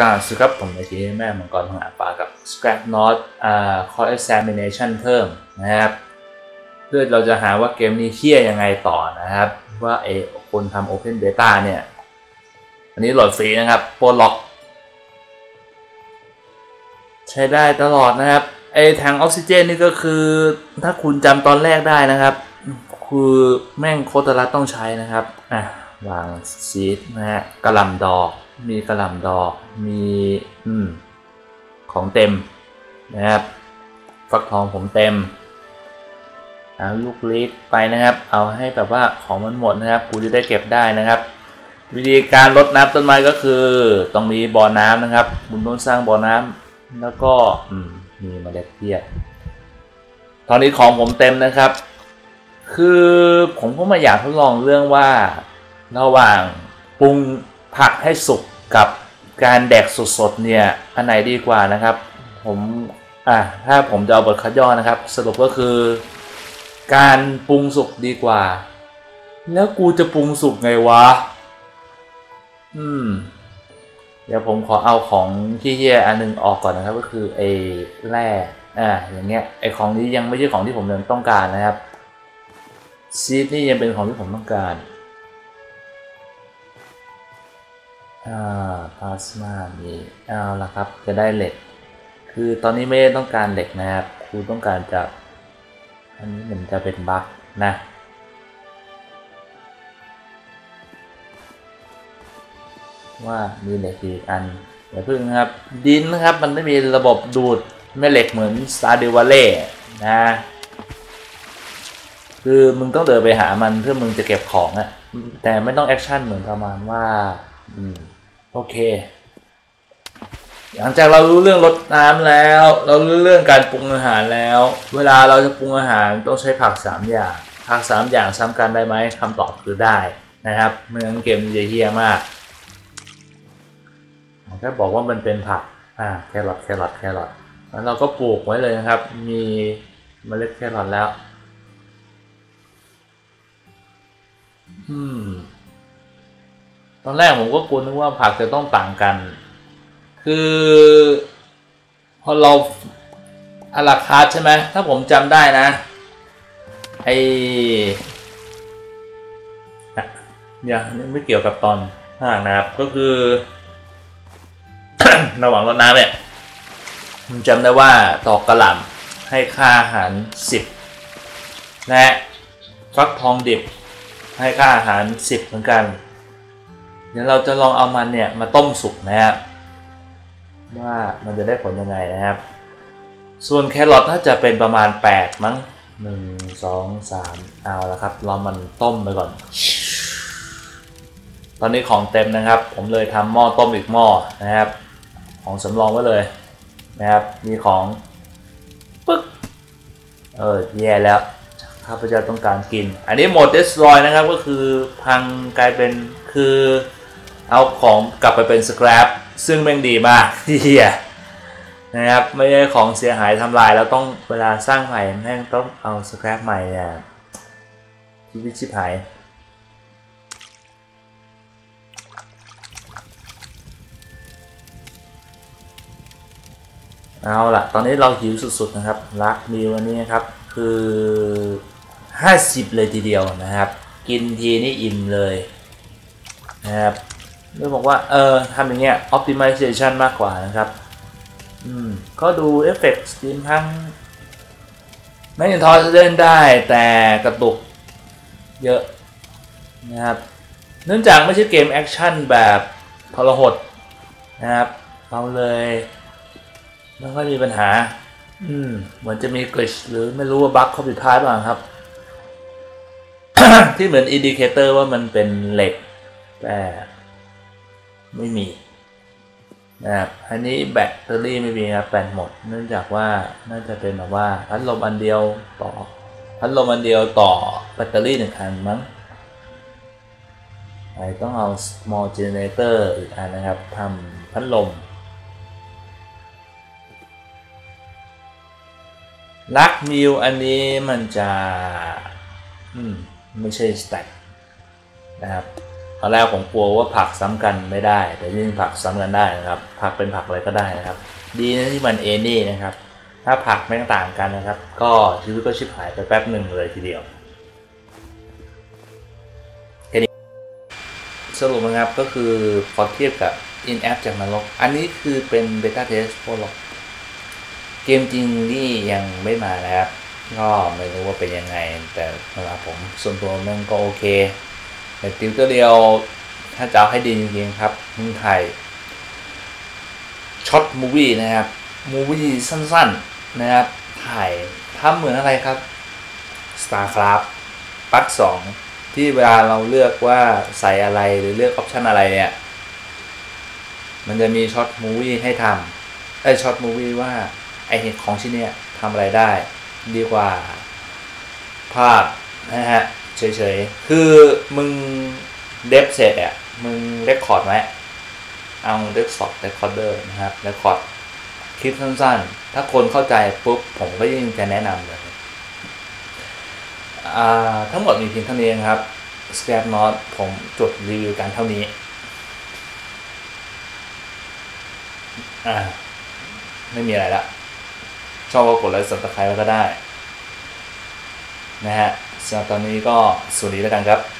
การสครับผมในที่แม่มังกรทางอาปากับ Scrap Not อ่า Core Examination เพิ่มนะครับเพื่อเราจะหาว่าเกมนี้เที่ยยังไงต่อนะครับ ว่าไอ้คนทำ Open Beta เนี่ย อันนี้โหลดฟรีนะครับโปรล็อก ใช้ได้ตลอดนะครับไอ้ถังออกซิเจนนี่ก็คือถ้าคุณจำตอนแรกได้นะครับ คือแม่งโคตรรัดต้องใช้นะครับอะวางซีดนะฮะกระลำดอก มีกระหล่ำดอก มีอืมของเต็มนะครับ ฟักทองผมเต็มเอาลูกลิกไปนะครับ เอาให้แบบว่าของมันหมดนะครับกูจะได้เก็บได้นะครับ วิธีการลดน้ำต้นไม้ก็คือต้องมีบ่อน้ำนะครับคุณต้องสร้างบ่อน้ำแล้วก็อืมมีเมล็ดเพียตอนนี้ของผมเต็มนะครับ คือผมก็มาอยากทดลองเรื่องว่าระหว่างปรุงผักให้สุก กับการแดกสดๆเนี่ยอันไหนดีกว่านะครับ ผมอะถ้าผมจะเอาบทคัดย่อนะครับ สรุปก็คือ การปรุงสุกดีกว่า แล้วกูจะปรุงสุกไงวะ อืม เดี๋ยวผมขอเอาของที่เฮียอันหนึงออกก่อนนะครับ ก็คือไอ้แร่อ่าอย่างเงี้ยไอ้ของนี้ยังไม่ใช่ของที่ผมยังต้องการนะครับซีดนี่ยังเป็นของที่ผมต้องการ อ่าพลาสมามีเอาละครับ จะได้เหล็ก คือตอนนี้ไม่ได้ต้องการเหล็กนะครับครูต้องการจะ อันนี้มันจะเป็นบั๊กนะว่ามีเหล็กอีกอันอย่าพึ่งนะครับ ดินนะครับมันไม่มีระบบดูดแม่เหล็กเหมือน Stardew Valley นะคือมึงต้องเดินไปหามันเพื่อมึงจะเก็บของอะแต่ไม่ต้องแอคชั่นเหมือนประมาณว่า โอเค หลังจากเรารู้เรื่องรดน้ำแล้ว เรารู้เรื่องการปรุงอาหารแล้ว เวลาเราจะปรุงอาหารต้องใช้ผักสามอย่าง ผักสามอย่างซ้ำกันได้ไหมคำตอบคือได้นะครับไม่งั้นเกมเฮี้ยมากแค่บอกว่ามันเป็นผักอ่าแครอทแครอทแครอทแล้วเราก็ปลูกไว้เลยนะครับ มีเมล็ดแครอทแล้ว อืม ตอนแรกผมก็กลัวนึกว่าผักจะต้องต่างกัน คือ พอเราอาราคาร์ใช่ไหมถ้าผมจำได้นะไออะเนี่ยนี่ไม่เกี่ยวกับตอนห้างนะครับก็คือระหว่างรดน้ำเนี่ยผมจำได้ว่าตอกกระหล่ำให้ค่าอาหาร 10 และฟักทองดิบให้ค่าอาหาร 10 เหมือนกัน เดี๋ยวเราจะลองเอามันเนี่ยมาต้มสุกนะครับว่ามันจะได้ผลยังไงนะครับ ส่วนแครอทน่าจะเป็นประมาณ 8 มั้ง 1 2 3 เอาละครับรอมันต้มไปก่อน ตอนนี้ของเต็มนะครับ ผมเลยทำหม้อต้มอีกหม้อนะครับ ของสำรองไว้เลยนะครับ มีของปึ๊ก เออแย่แล้วข้าพเจ้าต้องการกิน อันนี้หมด destroy นะครับก็คือพังกลายเป็นคือ เอาของกลับไปเป็น scrap ซึ่งแม่งดีมากเฮียนะครับไม่ใช่ของเสียหายทำลายแล้วต้องเวลาสร้างใหม่แม่งต้องเอา scrap ใหม่เนี่ยชีวิตชิบหายเอาล่ะ ตอนนี้เราหิวสุดๆนะครับ รักมีวันนี้นะครับ คือ 50 เลยทีเดียวนะครับ กินทีนี่อิ่มเลยนะครับ เรื่องบอกว่า เออทำอย่างเงี้ย optimization มากกว่านะครับ อืมก็ดู effect stream ทั้งไม่ยังพอจะเล่นได้แต่กระตุกเยอะนะครับ เนื่องจากไม่ใช่เกม action แบบทรหดนะครับ เราเลยไม่ค่อยมีปัญหา อืม เหมือนจะมี glitch หรือไม่รู้ว่า bug เขาผิดพลาดบ้างครับ ที่เหมือน indicator ว่ามันเป็นเหล็กแต่ ไม่มีนะครับอันนี้แบตเตอรี่ไม่มีครับแบตหมด เนื่องจากว่าน่าจะเป็นแบบว่าพัดลมอันเดียวต่อพัดลมอันเดียวต่อแบตเตอรี่หนึ่งอันมั้งไอต้องเอา small generator อีกอันนะครับทำพัดลม ลักมิวอันนี้มันจะ อืม ไม่ใช่สแต็กนะครับ ตอนแรกผมกลัวว่าผักซ้ำกันไม่ได้ แต่จริงผักซ้ำกันได้นะครับ ผักเป็นผักอะไรก็ได้นะครับ ดีนะที่มันเอนี่นะครับ ถ้าผักไม่ต่างกันนะครับ ก็ชีวิตก็ชิบหายไปแป๊บหนึ่งเลยทีเดียวแค่นี้สรุปนะครับก็คือพอเทียบกับ in app จากนรก อันนี้คือเป็นเบต้าเทสโปรกเกมจริงนี่ยังไม่มานะครับ ก็ไม่รู้ว่าเป็นยังไง แต่สำหรับผมส่วนตัวมันก็โอเค แต่ติวเตอร์เดียวถ้าจะเอาให้ดีจริงๆครับมึงไทยช็อตมูวี่นะครับมูวี่สั้นๆนะครับถ่ายทำเหมือนอะไรครับ StarCraft ปักสองที่เวลาเราเลือกว่าใส่อะไรหรือเลือกออปชันอะไรเนี่ย มันจะมี short movie ให้ทำไอ short movie ว่าไอเหตุของชิ้นเนี้ยทำอะไรได้ ดีกว่าภาพนะฮะ เฉยๆ คือมึง dev เสร็จอะ มึง record ไว้เอา desktop recorder นะครับ record คลิปสั้นๆ ถ้าคนเข้าใจปุ๊บผมก็ยิ่งจะแนะนำเลยอ่าทั้งหมดมีเพียงเท่านี้เองครับ Scrap Not ผมจดรีวิวกันเท่านี้อ่าไม่มีอะไรละชอบก็กดไลค์สับสไครต์ไว้ก็ได้ นะฮะสำหรับตอนนี้ก็สวัสดีแล้วกันครับ